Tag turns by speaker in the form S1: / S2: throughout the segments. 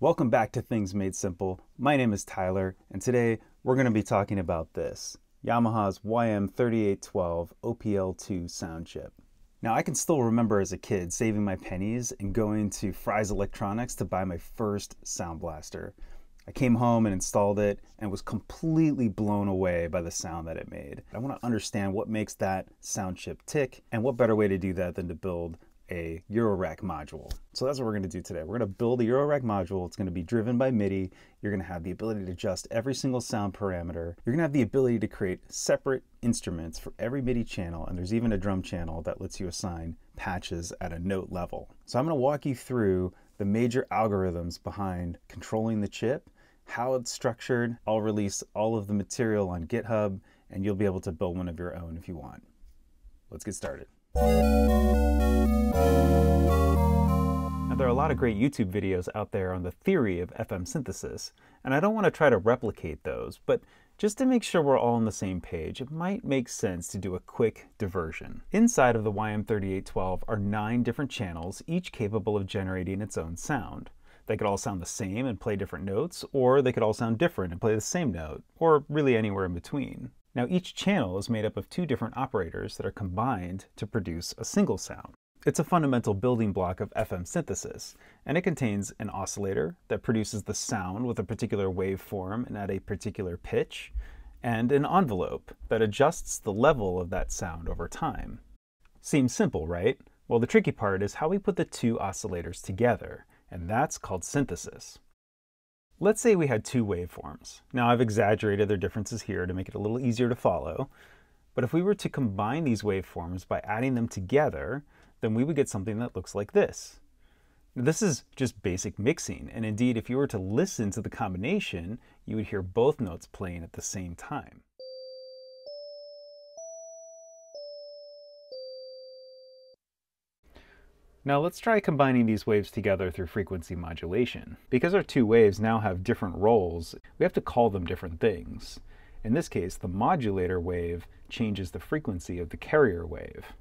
S1: Welcome back to Things Made Simple. My name is Tyler, and today we're going to be talking about this Yamaha's YM3812 OPL2 sound chip. Now, I can still remember as a kid saving my pennies and going to Fry's Electronics to buy my first Sound Blaster. I came home and installed it and was completely blown away by the sound that it made. I want to understand what makes that sound chip tick, and what better way to do that than to build a Eurorack module. So that's what we're going to do today. We're going to build a Eurorack module. It's going to be driven by MIDI. You're going to have the ability to adjust every single sound parameter. You're going to have the ability to create separate instruments for every MIDI channel, and there's even a drum channel that lets you assign patches at a note level. So I'm going to walk you through the major algorithms behind controlling the chip, how it's structured. I'll release all of the material on GitHub, and you'll be able to build one of your own if you want. Let's get started. Now, there are a lot of great YouTube videos out there on the theory of FM synthesis, and I don't want to try to replicate those, but just to make sure we're all on the same page, it might make sense to do a quick diversion. Inside of the YM3812 are nine different channels, each capable of generating its own sound. They could all sound the same and play different notes, or they could all sound different and play the same note, or really anywhere in between. Now each channel is made up of two different operators that are combined to produce a single sound. It's a fundamental building block of FM synthesis, and it contains an oscillator that produces the sound with a particular waveform and at a particular pitch, and an envelope that adjusts the level of that sound over time. Seems simple, right? Well, the tricky part is how we put the two oscillators together, and that's called synthesis. Let's say we had two waveforms. Now I've exaggerated their differences here to make it a little easier to follow, but if we were to combine these waveforms by adding them together, then we would get something that looks like this. This is just basic mixing, and indeed if you were to listen to the combination, you would hear both notes playing at the same time. Now let's try combining these waves together through frequency modulation. Because our two waves now have different roles, we have to call them different things. In this case, the modulator wave changes the frequency of the carrier wave.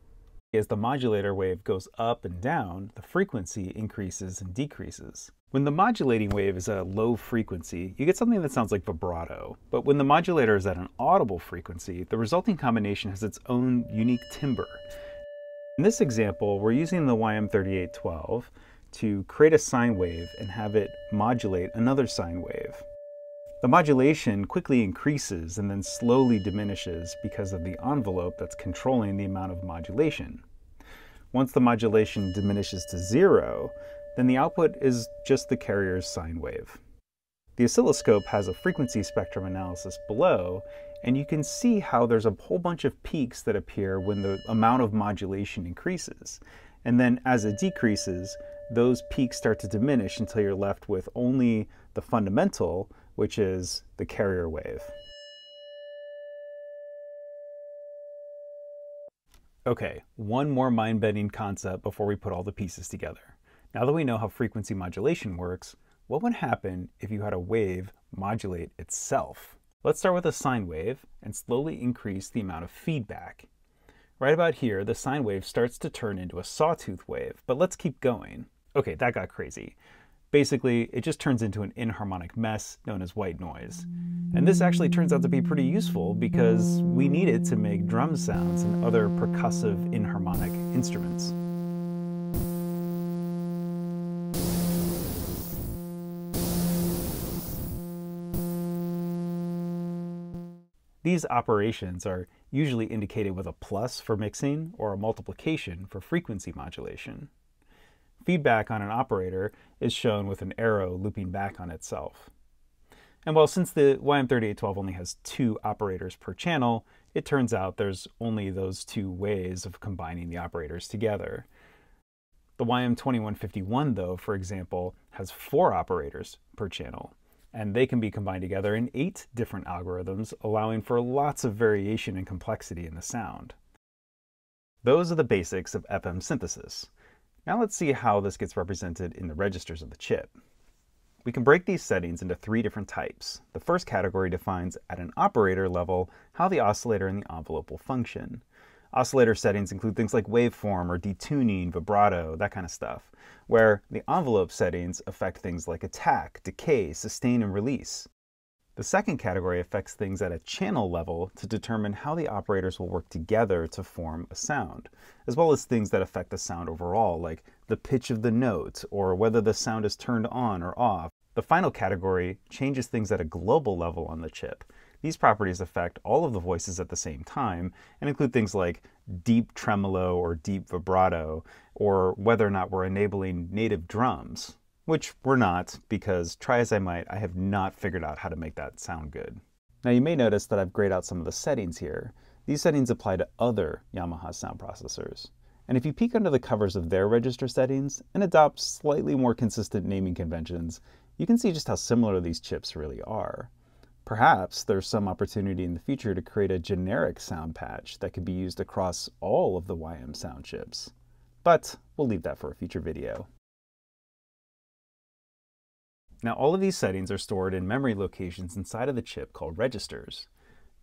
S1: As the modulator wave goes up and down, the frequency increases and decreases. When the modulating wave is at a low frequency, you get something that sounds like vibrato. But when the modulator is at an audible frequency, the resulting combination has its own unique timbre. In this example, we're using the YM3812 to create a sine wave and have it modulate another sine wave. The modulation quickly increases and then slowly diminishes because of the envelope that's controlling the amount of modulation. Once the modulation diminishes to zero, then the output is just the carrier's sine wave. The oscilloscope has a frequency spectrum analysis below, and you can see how there's a whole bunch of peaks that appear when the amount of modulation increases. And then as it decreases, those peaks start to diminish until you're left with only the fundamental, which is the carrier wave. Okay, one more mind-bending concept before we put all the pieces together. Now that we know how frequency modulation works, what would happen if you had a wave modulate itself? Let's start with a sine wave and slowly increase the amount of feedback. Right about here, the sine wave starts to turn into a sawtooth wave, but let's keep going. Okay, that got crazy. Basically, it just turns into an inharmonic mess known as white noise. And this actually turns out to be pretty useful because we need it to make drum sounds and other percussive inharmonic instruments. These operations are usually indicated with a plus for mixing or a multiplication for frequency modulation. Feedback on an operator is shown with an arrow looping back on itself. And well, since the YM3812 only has two operators per channel, it turns out there's only those two ways of combining the operators together. The YM2151, though, for example, has four operators per channel, and they can be combined together in eight different algorithms, allowing for lots of variation and complexity in the sound. Those are the basics of FM synthesis. Now let's see how this gets represented in the registers of the chip. We can break these settings into three different types. The first category defines at an operator level how the oscillator and the envelope will function. Oscillator settings include things like waveform or detuning, vibrato, that kind of stuff, where the envelope settings affect things like attack, decay, sustain, and release. The second category affects things at a channel level to determine how the operators will work together to form a sound, as well as things that affect the sound overall, like the pitch of the note or whether the sound is turned on or off. The final category changes things at a global level on the chip. These properties affect all of the voices at the same time and include things like deep tremolo or deep vibrato, or whether or not we're enabling native drums, which we're not because try as I might, I have not figured out how to make that sound good. Now you may notice that I've grayed out some of the settings here. These settings apply to other Yamaha sound processors. And if you peek under the covers of their register settings and adopt slightly more consistent naming conventions, you can see just how similar these chips really are. Perhaps there's some opportunity in the future to create a generic sound patch that could be used across all of the YM sound chips. But we'll leave that for a future video. Now all of these settings are stored in memory locations inside of the chip called registers.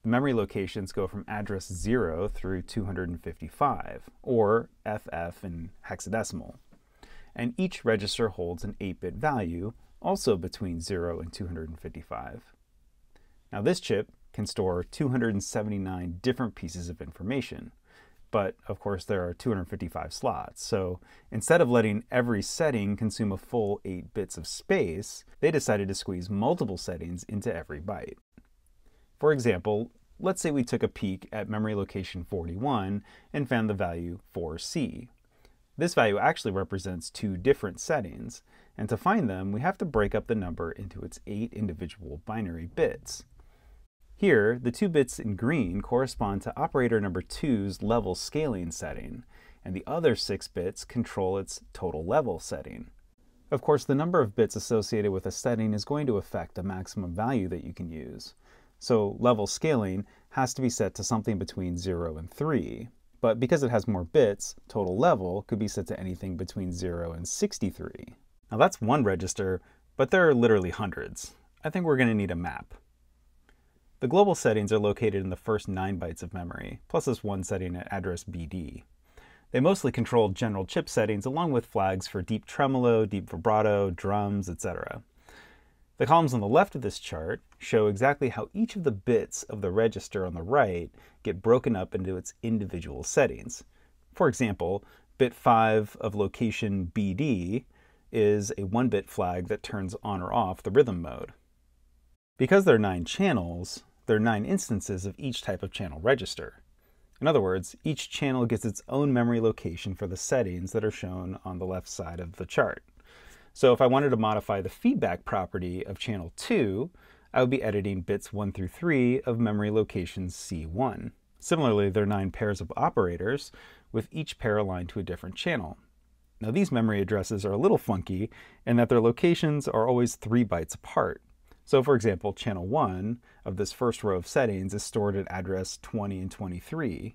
S1: The memory locations go from address 0 through 255, or FF in hexadecimal. And each register holds an 8-bit value, also between 0 and 255. Now this chip can store 279 different pieces of information, but of course there are 255 slots. So instead of letting every setting consume a full 8 bits of space, they decided to squeeze multiple settings into every byte. For example, let's say we took a peek at memory location 41 and found the value 4C. This value actually represents two different settings, and to find them, we have to break up the number into its eight individual binary bits. Here, the two bits in green correspond to operator number 2's level scaling setting, and the other six bits control its total level setting. Of course, the number of bits associated with a setting is going to affect the maximum value that you can use. So level scaling has to be set to something between 0 and 3. But because it has more bits, total level could be set to anything between 0 and 63. Now that's one register, but there are literally hundreds. I think we're going to need a map. The global settings are located in the first 9 bytes of memory, plus this one setting at address BD. They mostly control general chip settings along with flags for deep tremolo, deep vibrato, drums, etc. The columns on the left of this chart show exactly how each of the bits of the register on the right get broken up into its individual settings. For example, bit 5 of location BD is a 1-bit flag that turns on or off the rhythm mode. Because there are 9 channels, there are nine instances of each type of channel register. In other words, each channel gets its own memory location for the settings that are shown on the left side of the chart. So if I wanted to modify the feedback property of channel 2, I would be editing bits 1 through 3 of memory location C1. Similarly, there are nine pairs of operators, with each pair aligned to a different channel. Now these memory addresses are a little funky in that their locations are always 3 bytes apart. So for example, channel 1 of this first row of settings is stored at address 20 and 23,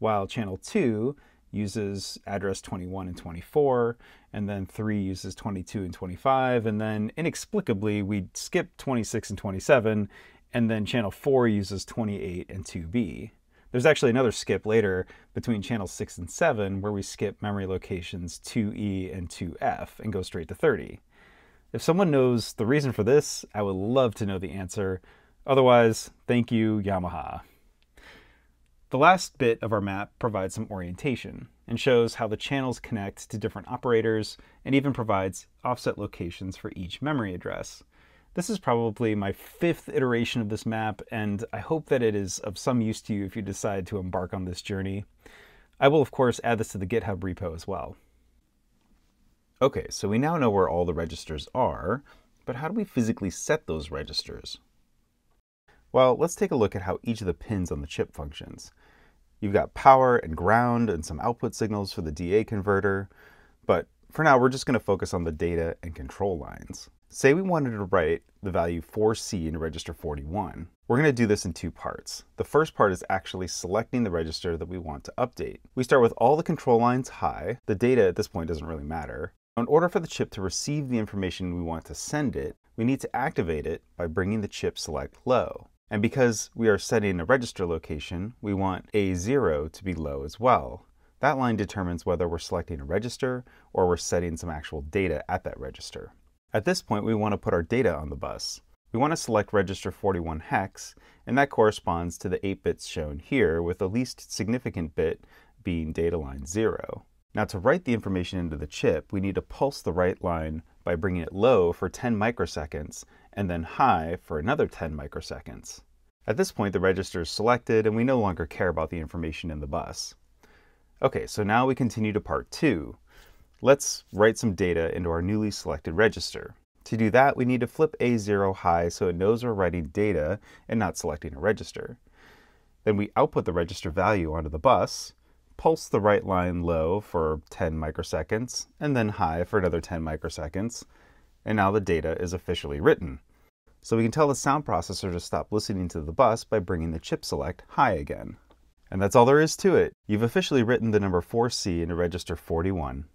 S1: while channel 2 uses address 21 and 24, and then 3 uses 22 and 25, and then inexplicably we skip 26 and 27, and then channel 4 uses 28 and 2B. There's actually another skip later between channel 6 and 7 where we skip memory locations 2E and 2F and go straight to 30. If someone knows the reason for this, I would love to know the answer. Otherwise, thank you, Yamaha. The last bit of our map provides some orientation and shows how the channels connect to different operators and even provides offset locations for each memory address. This is probably my fifth iteration of this map, and I hope that it is of some use to you if you decide to embark on this journey. I will, of course, add this to the GitHub repo as well. Okay, so we now know where all the registers are, but how do we physically set those registers? Well, let's take a look at how each of the pins on the chip functions. You've got power and ground and some output signals for the DA converter, but for now we're just going to focus on the data and control lines. Say we wanted to write the value 4C in register 41. We're going to do this in two parts. The first part is actually selecting the register that we want to update. We start with all the control lines high. The data at this point doesn't really matter. In order for the chip to receive the information we want to send it, we need to activate it by bringing the chip select low. And because we are setting a register location, we want A0 to be low as well. That line determines whether we're selecting a register or we're setting some actual data at that register. At this point, we want to put our data on the bus. We want to select register 41 hex, and that corresponds to the 8 bits shown here, with the least significant bit being data line 0. Now to write the information into the chip, we need to pulse the write line by bringing it low for 10 microseconds and then high for another 10 microseconds. At this point, the register is selected and we no longer care about the information in the bus. Okay, so now we continue to part two. Let's write some data into our newly selected register. To do that, we need to flip A0 high so it knows we're writing data and not selecting a register. Then we output the register value onto the bus, pulse the write line low for 10 microseconds, and then high for another 10 microseconds, and now the data is officially written. So we can tell the sound processor to stop listening to the bus by bringing the chip select high again. And that's all there is to it. You've officially written the number 4C into register 41.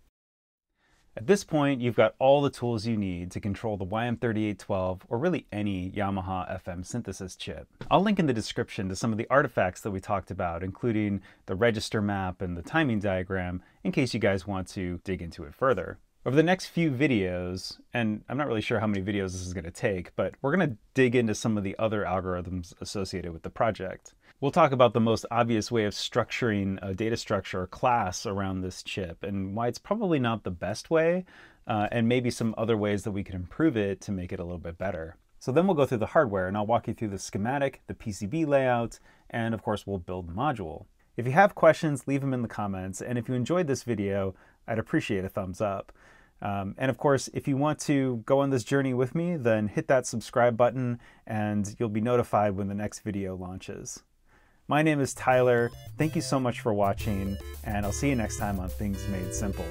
S1: At this point, you've got all the tools you need to control the YM3812 or really any Yamaha FM synthesis chip. I'll link in the description to some of the artifacts that we talked about, including the register map and the timing diagram, in case you guys want to dig into it further. Over the next few videos, and I'm not really sure how many videos this is going to take, but we're going to dig into some of the other algorithms associated with the project. We'll talk about the most obvious way of structuring a data structure or class around this chip and why it's probably not the best way, uh, and maybe some other ways that we can improve it to make it a little bit better. So then we'll go through the hardware and I'll walk you through the schematic, the PCB layout, and of course we'll build the module. If you have questions, leave them in the comments, and if you enjoyed this video, I'd appreciate a thumbs up. Um, and of course, if you want to go on this journey with me, then hit that subscribe button and you'll be notified when the next video launches. My name is Tyler. Thank you so much for watching, and I'll see you next time on Things Made Simple.